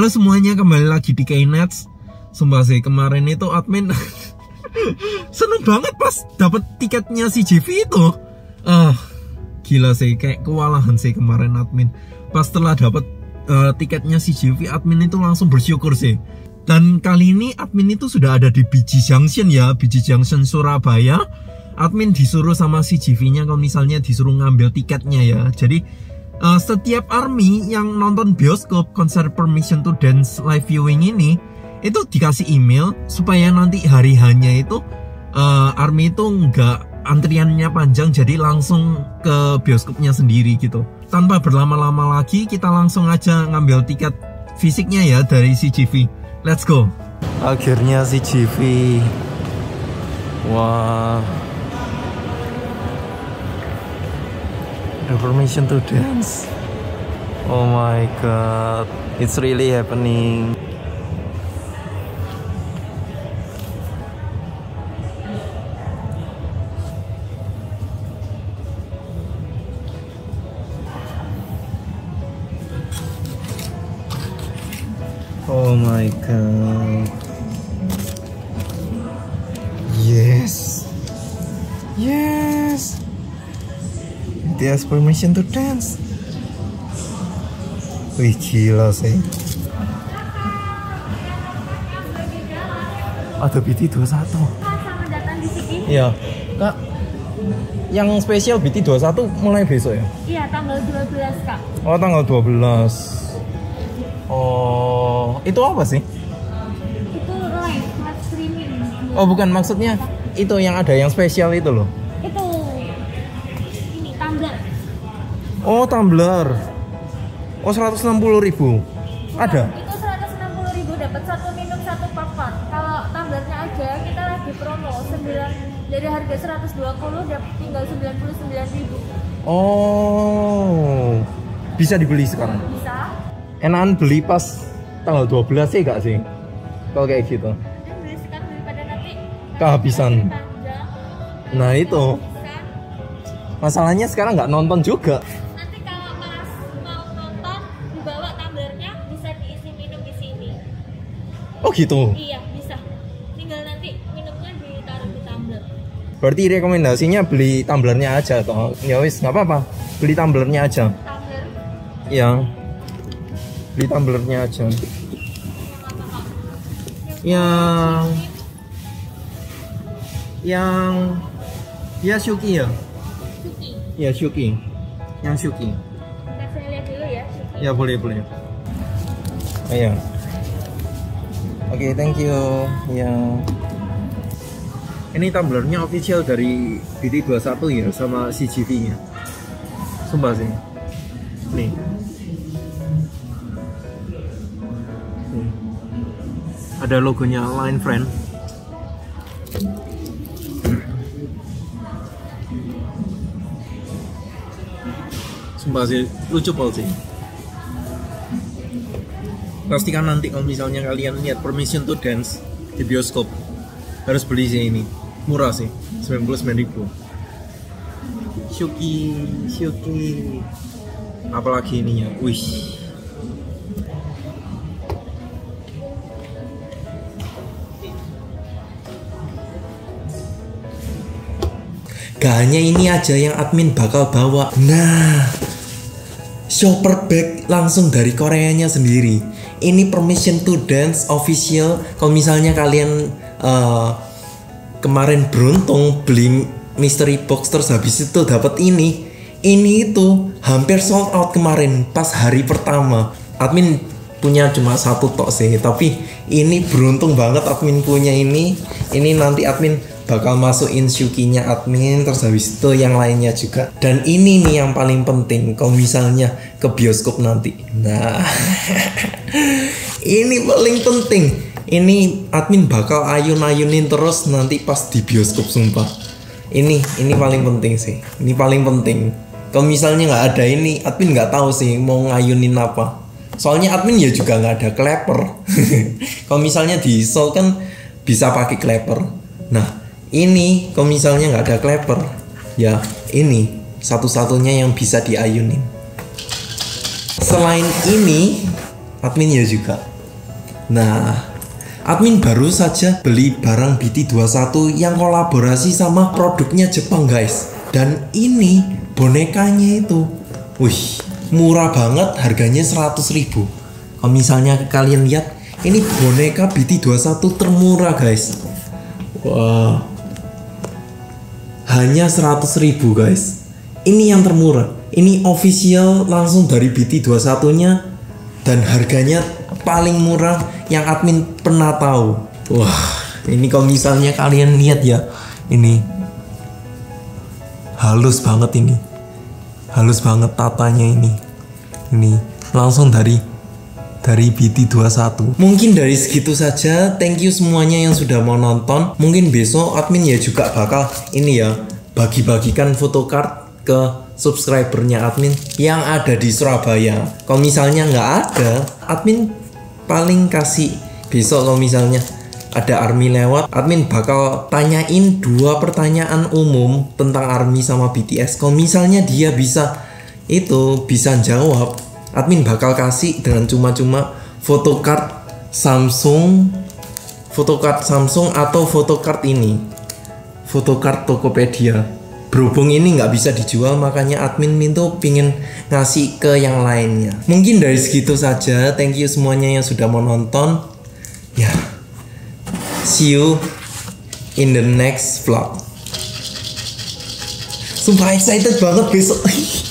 Halo semuanya, kembali lagi di Knets. Sumpah sih kemarin itu admin seneng banget pas dapat tiketnya si JV itu. Ah, gila sih kayak kewalahan sih kemarin admin. Pas setelah dapat uh, tiketnya si JV, admin itu langsung bersyukur sih. Dan kali ini admin itu sudah ada di BG Junction ya, BG Junction Surabaya. Admin disuruh sama si JV-nya kalau misalnya disuruh ngambil tiketnya ya. Jadi uh, setiap army yang nonton bioskop konser permission to dance live viewing ini itu dikasih email supaya nanti hari hanya itu uh, army itu nggak antriannya panjang jadi langsung ke bioskopnya sendiri gitu. Tanpa berlama-lama lagi kita langsung aja ngambil tiket fisiknya ya dari CGV let's go. Akhirnya CGV wah. the permission to dance. Oh my god, it's really happening. Oh my god. Yes. Yes. Has permission to dance. Wih gila sih. Ada BT 21. Selamat datang di sini. Iya. Kak, yang spesial BT 21 mulai besok ya? Iya, tanggal 12 Kak. Oh, tanggal 12. Oh, itu apa sih? Itu live, live streaming. Oh, bukan maksudnya itu yang ada yang spesial itu loh. Oh, tumbler. Oh, 160 ribu. Ada? Itu 160 ribu dapat satu minum satu papan. Kalau tumblernya aja kita lagi promo 9 dari harga 120 dapat tinggal 99 ribu. Oh. Bisa dibeli sekarang. Bisa. Enakan beli pas tanggal 12 sih gak sih? Kalau kayak gitu. Dan beli sekarang daripada nanti Kehabisan. Nah, itu. Masalahnya sekarang nggak nonton juga. Nanti kalau pas mau nonton dibawa tumblernya bisa diisi minum di sini. Oh gitu. Iya, bisa. Tinggal nanti minumnya ditaruh di tumbler. Berarti rekomendasinya beli tumblernya aja toh. Ya wis nggak apa-apa. Beli tumblernya aja. Tumbler Iya. Beli tumblernya aja. Yang yang ya Shuki ya. Suki. Ya Shuki. Yang Shuki. Kita saya lihat dulu ya, Suki. Ya boleh boleh. Ayo. Oke, thank you. Ya. Ini tumblernya official dari BT21 ya sama CGV-nya. Sumpah sih. Nih. Ada logonya Line Friend. Sumpah sih, lucu pol sih pastikan nanti kalau misalnya kalian lihat permission to dance di bioskop harus beli sih ini. Murah sih 99 ribu. Syuki Syuki. Apalagi ininya wih. Gak hanya ini aja yang admin bakal bawa. Nah shopper bag langsung dari Koreanya sendiri. Ini permission to dance official. Kalau misalnya kalian uh, kemarin beruntung beli mystery box terus habis itu dapat ini, ini itu hampir sold out kemarin pas hari pertama. Admin punya cuma satu tok sih, tapi ini beruntung banget admin punya ini. Ini nanti admin bakal masukin Shukinya admin terus habis itu yang lainnya juga. Dan ini nih yang paling penting kalau misalnya ke bioskop nanti. Nah ini paling penting. Ini admin bakal ayun-ayunin terus nanti pas di bioskop sumpah. Ini ini paling penting sih. Ini paling penting. Kalau misalnya nggak ada ini admin nggak tahu sih mau ngayunin apa. Soalnya admin ya juga nggak ada clapper kalau misalnya di kan bisa pakai clapper nah ini kalau misalnya nggak ada clapper ya ini satu-satunya yang bisa diayunin selain ini admin ya juga Nah, admin baru saja beli barang BT21 yang kolaborasi sama produknya Jepang guys. Dan ini bonekanya itu, wih, murah banget, harganya 100 ribu. Kalau misalnya kalian lihat, ini boneka BT21 termurah guys. Wah, hanya 100 ribu guys. Ini yang termurah. Ini official langsung dari BT21 nya dan harganya paling murah yang admin pernah tahu. Wah, ini kalau misalnya kalian lihat ya, ini halus banget ini. Halus banget tatanya ini. Ini langsung dari dari BT21 Mungkin dari segitu saja. Thank you semuanya yang sudah mau nonton. Mungkin besok admin ya juga bakal Ini ya Bagi-bagikan photocard ke subscribernya admin Yang ada di Surabaya. Kalau misalnya nggak ada Admin paling kasih Besok kalau misalnya ada army lewat, admin bakal tanyain dua pertanyaan umum tentang army sama BTS. Kalau misalnya dia bisa itu bisa jawab, admin bakal kasih dengan cuma-cuma photocard Samsung, photocard Samsung atau photocard ini, photocard Tokopedia. Berhubung ini nggak bisa dijual, makanya admin minta pingin ngasih ke yang lainnya. Mungkin dari segitu saja. Thank you semuanya yang sudah mau nonton. Ya, see you in the next vlog. Sumpah excited banget besok.